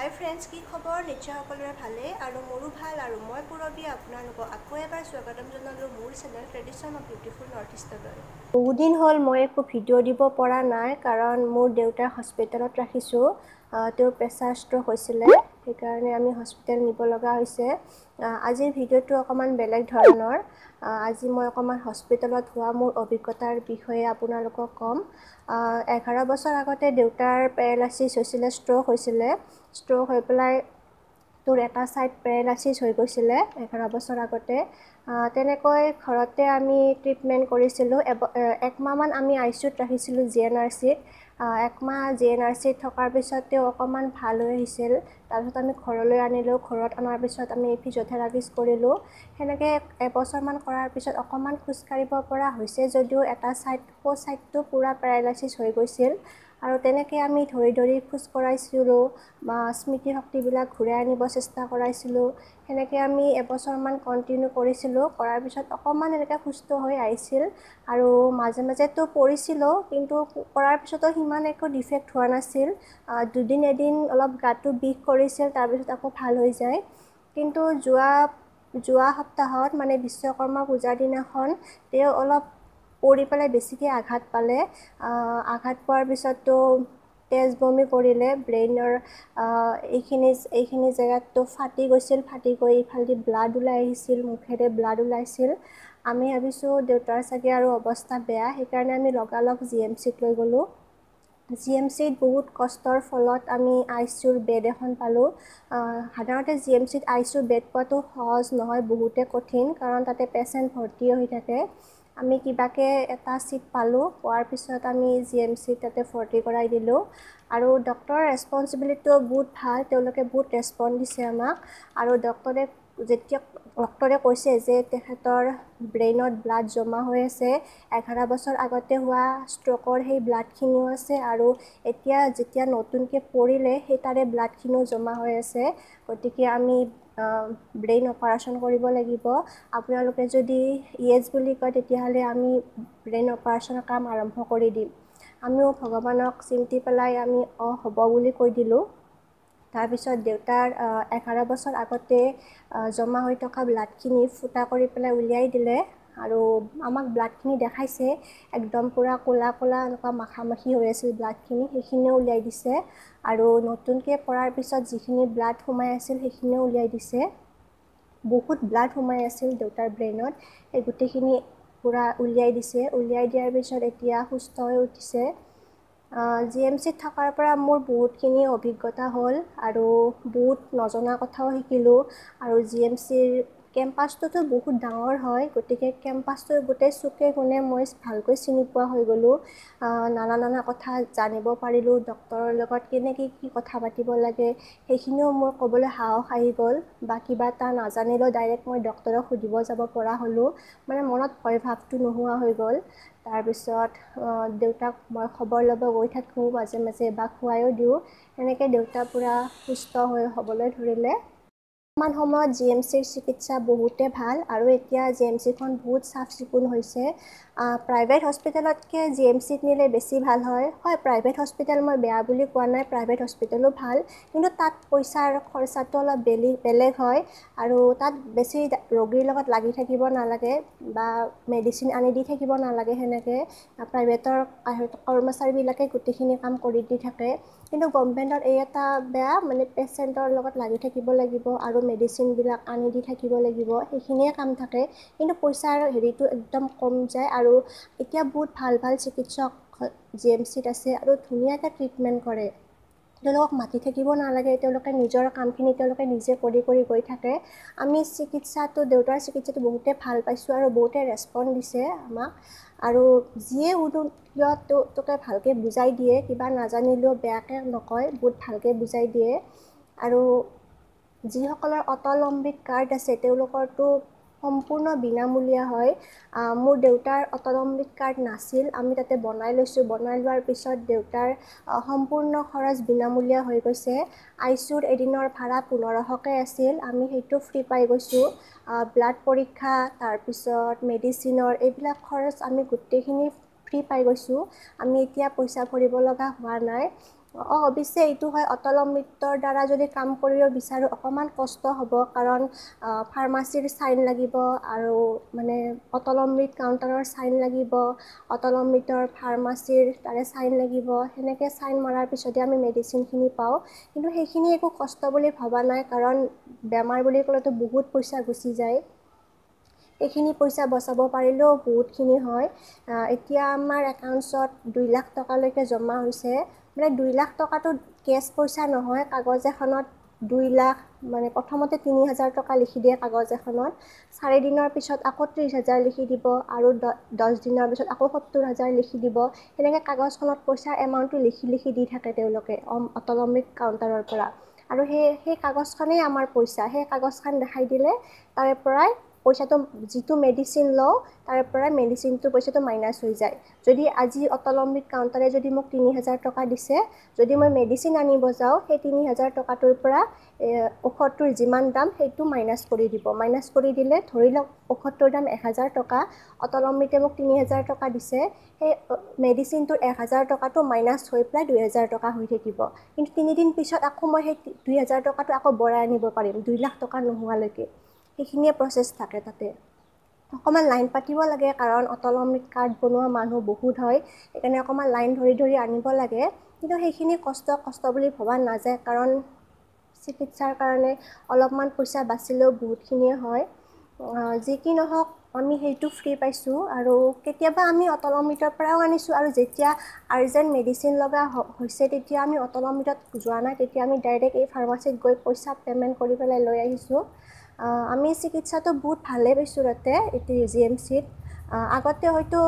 হাই friends কি খবৰ? নিশ্চয় সকলোৰে ভালেই আৰু মোৰো ভাল। আৰু মই পূৰবী আপোনালোকক আকৌ এবাৰ স্বাগতম জনালোঁ মোৰ channel tradition of beautiful north ইষ্টলৈ বহুদিন হ'ল মই একো ভিডিঅ' দিব পৰা নাই কাৰণ মোৰ দেউতাক হস্পিটেলত ৰাখিছোঁ। তেওঁৰ প্ৰেছাৰ ষ্ট্ৰক হৈছিলে। সেইকাৰণে আমি হস্পিটেল নিব লগা হৈছে। আজিৰ ভিডিঅ'টো অকণমান বেলেগ ধৰণৰ। আজি মই অকণমান হস্পিটেলত হোৱা মোৰ অভিজ্ঞতাৰ বিষয়ে আপোনালোকক ক'ম। এঘাৰ বছৰ আগতে দেউতাৰ পেৰালাইচিছ হৈছিলে ষ্ট্ৰক হৈছিলে। ষ্ট্ৰক হৈ পেলাই তোৰ এটা ছাইড পেৰালাইচিছ হৈ গৈছিলে এঘাৰ বছৰ আগতে। তেনেকৈ ঘৰতে আমি ট্ৰিটমেণ্ট কৰিছিলোঁ। একমাহমান আমি আই চি ইউত ৰাখিছিলোঁ জি এন আৰ চিত একমাহ জি এন আৰ চিত থকাৰ পিছত তেওঁ অকণমান ভাল হৈ আহিছিল। তাৰপিছত আমি ঘৰলৈ আনিলোঁ। ঘৰত অনাৰ পিছত আমি ফিজিঅ'থেৰাপিষ্ট কৰিলোঁ। সেনেকৈ এবছৰমান কৰাৰ পিছত অকণমান খোজকাঢ়িব পৰা হৈছে যদিও এটা ছাইড সোঁ ছাইডটো পূৰা পেৰালাইচিছ হৈ গৈছিল। আৰু তেনেকৈ আমি ধৰি ধৰি খোজ কঢ়াইছিলোঁ বা স্মৃতিশক্তিবিলাক ঘূৰাই আনিব চেষ্টা কৰাইছিলোঁ। সেনেকৈ আমি এবছৰমান কণ্টিনিউ কৰিছিলোঁ। কৰাৰ পিছত অকণমান এনেকৈ সুস্থ হৈ আহিছিল আৰু মাজে মাজেতো পৰিছিলোঁ কিন্তু কৰাৰ পিছতো সিমান একো ডিফেক্ট হোৱা নাছিল। দুদিন এদিন অলপ গাটো বিষ কৰিছিল তাৰপিছত আকৌ ভাল হৈ যায়। কিন্তু যোৱা যোৱা সপ্তাহত মানে বিশ্বকৰ্মা পূজাৰ দিনাখন তেওঁ অলপ পৰি পেলাই বেছিকৈ আঘাত পালে আঘাত পোৱাৰ পিছততো তেজ বমি কৰিলে ব্ৰেইনৰ এইখিনি এইখিনি জেগাততো ফাটি গৈছিল ফাটি গৈ ইফালেদি ব্লাড ওলাই আহিছিল মুখেৰে ব্লাড ওলাইছিল। আমি ভাবিছোঁ দেউতাৰ চাগে আৰু অৱস্থা বেয়া সেইকাৰণে আমি লগালগ জি এম চিত লৈ গ'লোঁ। জি এম চিত বহুত কষ্টৰ ফলত আমি আই চি ইউৰ বেড এখন পালোঁ। সাধাৰণতে জি এম চিত আই চি ইউৰ বেড পোৱাটো সহজ নহয় বহুতে কঠিন কাৰণ তাতে পেচেণ্ট ভৰ্তি হৈ থাকে। আমি কিবাকৈ এটা ছিট পালোঁ পোৱাৰ পিছত আমি জি এম চিত তাতে ভৰ্তি কৰাই দিলোঁ। আৰু ডক্টৰৰ ৰেচপনচিবিলিটিও বহুত ভাল তেওঁলোকে বহুত ৰেচপন্স দিছে আমাক। আৰু ডক্টৰে যেতিয়া ডক্টৰে কৈছে যে তেখেতৰ ব্ৰেইনত ব্লাড জমা হৈ আছে এঘাৰ বছৰ আগতে হোৱা ষ্ট্ৰকৰ সেই ব্লাডখিনিও আছে আৰু এতিয়া যেতিয়া নতুনকৈ পৰিলে সেই তাৰে ব্লাডখিনিও জমা হৈ আছে। গতিকে আমি ব্ৰেইন অপাৰেশ্যন কৰিব লাগিব। আপোনালোকে যদি য়েছ বুলি কয় তেতিয়াহ'লে আমি ব্ৰেইন অপাৰেশ্যনৰ কাম আৰম্ভ কৰি দিম। আমিও ভগৱানক চিন্তি পেলাই আমি অঁ হ'ব বুলি কৈ দিলোঁ। তাৰপিছত দেউতাৰ এঘাৰ বছৰ আগতে জমা হৈ থকা ব্লাডখিনি ফুটা কৰি পেলাই উলিয়াই দিলে। আৰু আমাক ব্লাডখিনি দেখাইছে একদম পূৰা ক'লা ক'লা এনেকুৱা মাখা মাখি হৈ আছিল ব্লাডখিনি সেইখিনিও উলিয়াই দিছে। আৰু নতুনকৈ পৰাৰ পিছত যিখিনি ব্লাড সোমাই আছিল সেইখিনিও উলিয়াই দিছে। বহুত ব্লাড সোমাই আছিল দেউতাৰ ব্ৰেইনত সেই গোটেইখিনি পূৰা উলিয়াই দিছে। উলিয়াই দিয়াৰ পিছত এতিয়া সুস্থ হৈ উঠিছে। জি এম চিত থকাৰ পৰা মোৰ বহুতখিনি অভিজ্ঞতা হ'ল আৰু বহুত নজনা কথাও শিকিলোঁ। আৰু জি এম চিৰ কেম্পাছটোতো বহুত ডাঙৰ হয় গতিকে কেম্পাছটোৰ গোটেই চুকে কোণে মই ভালকৈ চিনি পোৱা হৈ গ'লোঁ। নানা নানা কথা জানিব পাৰিলোঁ ডক্টৰৰ লগত কেনেকৈ কি কথা পাতিব লাগে সেইখিনিও মোৰ ক'বলৈ সাহস আহি গ'ল। বা কিবা এটা নাজানিলেও ডাইৰেক্ট মই ডক্টৰক সুধিব যাব পৰা হ'লোঁ। মানে মনত ভয় ভাৱটো নোহোৱা হৈ গ'ল। তাৰপিছত দেউতাক মই খবৰ ল'ব গৈ থাকোঁ মাজে মাজে বা খুৱাইও দিওঁ। সেনেকৈ দেউতা পূৰা সুস্থ হৈ হ'বলৈ ধৰিলে। বৰ্তমান সময়ত জি এম চিৰ চিকিৎসা বহুতে ভাল আৰু এতিয়া জি এম চিখন বহুত চাফ চিকুণ হৈছে প্ৰাইভেট হস্পিটেলতকৈ জি এম চিত নিলে বেছি ভাল হয়। হয় প্ৰাইভেট হস্পিটেল মই বেয়া বুলি কোৱা নাই প্ৰাইভেট হস্পিটেলো ভাল কিন্তু তাত পইচাৰ খৰচাটো অলপ বেলি বেলেগ হয় আৰু তাত বেছি ৰোগীৰ লগত লাগি থাকিব নালাগে বা মেডিচিন আনি দি থাকিব নালাগে সেনেকৈ। প্ৰাইভেটৰ কৰ্মচাৰীবিলাকে গোটেইখিনি কাম কৰি দি থাকে। কিন্তু গভৰ্ণমেণ্টত এই এটা বেয়া মানে পেচেণ্টৰ লগত লাগি থাকিব লাগিব আৰু মেডিচিনবিলাক আনি দি থাকিব লাগিব সেইখিনিয়ে কাম থাকে। কিন্তু পইচাৰ হেৰিটো একদম কম যায় আৰু এতিয়া বহুত ভাল ভাল চিকিৎসক জি এম চিত আছে আৰু ধুনীয়াকৈ ট্ৰিটমেণ্ট কৰে। তেওঁলোকক মাতি থাকিব নালাগে তেওঁলোকে নিজৰ কামখিনি তেওঁলোকে নিজে কৰি কৰি গৈ থাকে। আমি চিকিৎসাটো দেউতাৰ চিকিৎসাটো বহুতে ভাল পাইছোঁ আৰু বহুতে ৰেচপন্স দিছে আমাক। আৰু যিয়ে সুধো কিয় তোকে ভালকৈ বুজাই দিয়ে কিবা নাজানিলেও বেয়াকৈ নকয় বহুত ভালকৈ বুজাই দিয়ে। আৰু যিসকলৰ অটল অমৃত কাৰ্ড আছে তেওঁলোকৰতো সম্পূৰ্ণ বিনামূলীয়া হয়। মোৰ দেউতাৰ অটল অমৃত কাৰ্ড নাছিল আমি তাতে বনাই লৈছোঁ। বনাই লোৱাৰ পিছত দেউতাৰ সম্পূৰ্ণ খৰচ বিনামূলীয়া হৈ গৈছে। আই চি ইউৰ এদিনৰ ভাড়া পোন্ধৰশকৈ আছিল আমি সেইটো ফ্ৰী পাই গৈছোঁ। ব্লাড পৰীক্ষা তাৰপিছত মেডিচিনৰ এইবিলাক খৰচ আমি গোটেইখিনি ফ্ৰী পাই গৈছোঁ। আমি এতিয়া পইচা ভৰিব লগা হোৱা নাই। অঁ অৱশ্যে এইটো হয় অটল অমৃতৰ দ্বাৰা যদি কাম কৰিব বিচাৰোঁ অকণমান কষ্ট হ'ব। কাৰণ ফাৰ্মাচীৰ চাইন লাগিব আৰু মানে অটল অমৃত কাউণ্টাৰৰ চাইন লাগিব অটল অমৃতৰ ফাৰ্মাচীৰ তাৰে চাইন লাগিব। সেনেকৈ চাইন মৰাৰ পিছতহে আমি মেডিচিনখিনি পাওঁ। কিন্তু সেইখিনি একো কষ্ট বুলি ভবা নাই কাৰণ বেমাৰ বুলি ক'লেতো বহুত পইচা গুচি যায়। এইখিনি পইচা বচাব পাৰিলেও বহুতখিনি হয়। এতিয়া আমাৰ একাউণ্টছত দুই লাখ টকালৈকে জমা হৈছে। মানে দুই লাখ টকাটো কেছ পইচা নহয় কাগজ এখনত দুই লাখ মানে প্ৰথমতে তিনি হাজাৰ টকা লিখি দিয়ে কাগজ এখনত চাৰিদিনৰ পিছত আকৌ ত্ৰিছ হাজাৰ লিখি দিব আৰু দহ দিনৰ পিছত আকৌ সত্তৰ হাজাৰ লিখি দিব সেনেকৈ কাগজখনত পইচাৰ এমাউণ্টটো লিখি লিখি দি থাকে তেওঁলোকে অটল অমৃত কাউণ্টাৰৰ পৰা। আৰু সেই সেই কাগজখনেই আমাৰ পইচা সেই কাগজখন দেখাই দিলে তাৰে পৰাই পইচাটো যিটো মেডিচিন লওঁ তাৰে পৰাই মেডিচিনটোৰ পইচাটো মাইনাছ হৈ যায়। যদি আজি অটল অমৃত কাউণ্টাৰে যদি মোক তিনি হাজাৰ টকা দিছে যদি মই মেডিচিন আনিব যাওঁ সেই তিনি হাজাৰ টকাটোৰ পৰা ঔষধটোৰ যিমান দাম সেইটো মাইনাছ কৰি দিব। মাইনাছ কৰি দিলে ধৰি লওক ঔষধটোৰ দাম এহেজাৰ টকা অটল অমৃতে মোক তিনি হাজাৰ টকা দিছে সেই মেডিচিনটোৰ এক হাজাৰ টকাটো মাইনাছ হৈ পেলাই দুই হাজাৰ টকা হৈ থাকিব। কিন্তু তিনিদিন পিছত আকৌ মই সেই দুই হাজাৰ টকাটো আকৌ বঢ়াই আনিব পাৰিম দুই লাখ টকা নোহোৱালৈকে। সেইখিনিয়ে প্ৰচেছ থাকে তাতে। অকণমান লাইন পাতিব লাগে কাৰণ অটল অমৃত কাৰ্ড বনোৱা মানুহ বহুত হয় সেইকাৰণে অকণমান লাইন ধৰি ধৰি আনিব লাগে। কিন্তু সেইখিনি কষ্ট কষ্ট বুলি ভবা নাযায় কাৰণ চিকিৎসাৰ কাৰণে অলপমান পইচা বাচিলেও বহুতখিনিয়ে হয়। যি কি নহওক আমি সেইটো ফ্ৰী পাইছোঁ আৰু কেতিয়াবা আমি অটল অমৃতৰ পৰাও আনিছোঁ আৰু যেতিয়া আৰ্জেণ্ট মেডিচিন লগা হৈছে তেতিয়া আমি অটল অমৃতত যোৱা নাই তেতিয়া আমি ডাইৰেক্ট এই ফাৰ্মাচীত গৈ পইচা পে'মেণ্ট কৰি পেলাই লৈ আহিছোঁ। আমি চিকিৎসাটো বহুত ভালেই পাইছোঁ তাতে এইটো জি এম চিত আগতে হয়তো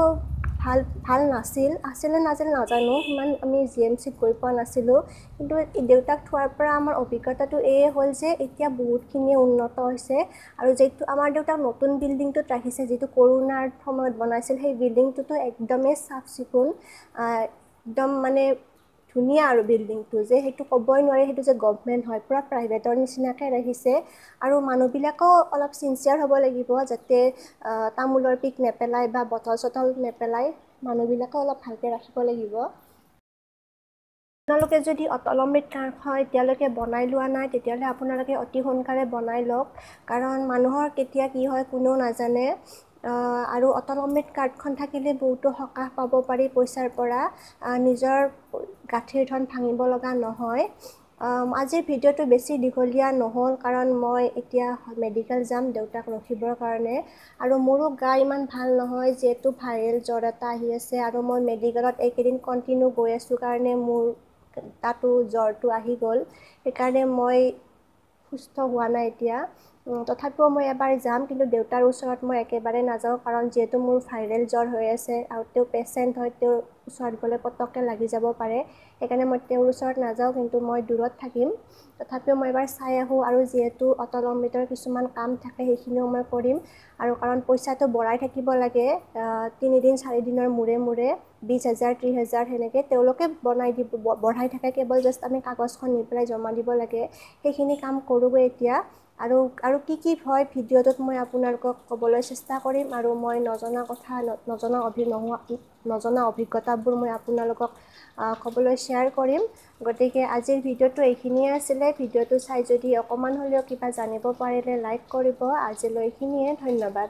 ভাল ভাল নাছিল আছিলে নাছিল নাজানো সিমান আমি জি এম চিত গৈ পোৱা নাছিলোঁ। কিন্তু দেউতাক থোৱাৰ পৰা আমাৰ অভিজ্ঞতাটো এয়ে হ'ল যে এতিয়া বহুতখিনিয়ে উন্নত হৈছে আৰু যিটো আমাৰ দেউতাক নতুন বিল্ডিংটোত ৰাখিছে যিটো কৰোণাৰ সময়ত বনাইছিল সেই বিল্ডিংটোতো একদমেই চাফ চিকুণ একদম মানে ধুনীয়া আৰু বিল্ডিংটো যে সেইটো ক'বই নোৱাৰি সেইটো যে গভমেণ্ট হয় পূৰা প্ৰাইভেটৰ নিচিনাকৈ ৰাখিছে। আৰু মানুহবিলাকেও অলপ চিনচিয়াৰ হ'ব লাগিব যাতে তামোলৰ পিক নেপেলায় বা বটল চটল নেপেলায় মানুহবিলাকেও অলপ ভালকৈ ৰাখিব লাগিব। আপোনালোকে যদি অটল অমৃত কাৰ্ডখন এতিয়ালৈকে বনাই লোৱা নাই তেতিয়াহ'লে আপোনালোকে অতি সোনকালে বনাই লওক। কাৰণ মানুহৰ কেতিয়া কি হয় কোনেও নাজানে। আৰু অটল অমৃত কাৰ্ডখন থাকিলে বহুতো সকাহ পাব পাৰি পইচাৰ পৰা। নিজৰ গাঁঠিৰ ধন ভাঙিব লগা নহয়। আজিৰ ভিডিঅ'টো বেছি দীঘলীয়া নহ'ল কাৰণ মই এতিয়া মেডিকেল যাম দেউতাক ৰখিবৰ কাৰণে। আৰু মোৰো গা ইমান ভাল নহয় যিহেতু ভাইৰেল জ্বৰ এটা আহি আছে আৰু মই মেডিকেলত এইকেইদিন কণ্টিনিউ গৈ আছোঁ কাৰণে মোৰ তাতো জ্বৰটো আহি গ'ল। সেইকাৰণে মই সুস্থ হোৱা নাই এতিয়া। তথাপিও মই এবাৰ যাম কিন্তু দেউতাৰ ওচৰত মই একেবাৰে নাযাওঁ কাৰণ যিহেতু মোৰ ভাইৰেল জ্বৰ হৈ আছে আৰু তেওঁ পেচেণ্ট হয় তেওঁৰ ওচৰত গ'লে পটককৈ লাগি যাব পাৰে। সেইকাৰণে মই তেওঁৰ ওচৰত নাযাওঁ কিন্তু মই দূৰত থাকিম। তথাপিও মই এবাৰ চাই আহোঁ আৰু যিহেতু অটল অমৃতৰ কিছুমান কাম থাকে সেইখিনিও মই কৰিম। আৰু কাৰণ পইচাটো বঢ়াই থাকিব লাগে তিনিদিন চাৰিদিনৰ মূৰে মূৰে বিছ হাজাৰ ত্ৰিছ হাজাৰ সেনেকৈ তেওঁলোকে বনাই দিব বঢ়াই থাকে। কেৱল জাষ্ট আমি কাগজখন নি পেলাই জমা দিব লাগে। সেইখিনি কাম কৰোঁগৈ এতিয়া। আৰু আৰু কি কি হয় ভিডিঅ'টোত মই আপোনালোকক ক'বলৈ চেষ্টা কৰিম আৰু মই নজনা কথা নজনা অভি নোহোৱা নজনা অভিজ্ঞতাবোৰ মই আপোনালোকক ক'বলৈ শ্বেয়াৰ কৰিম। গতিকে আজিৰ ভিডিঅ'টো এইখিনিয়ে আছিলে। ভিডিঅ'টো চাই যদি অকণমান হ'লেও কিবা জানিব পাৰিলে লাইক কৰিব। আজিলৈ এইখিনিয়ে। ধন্যবাদ।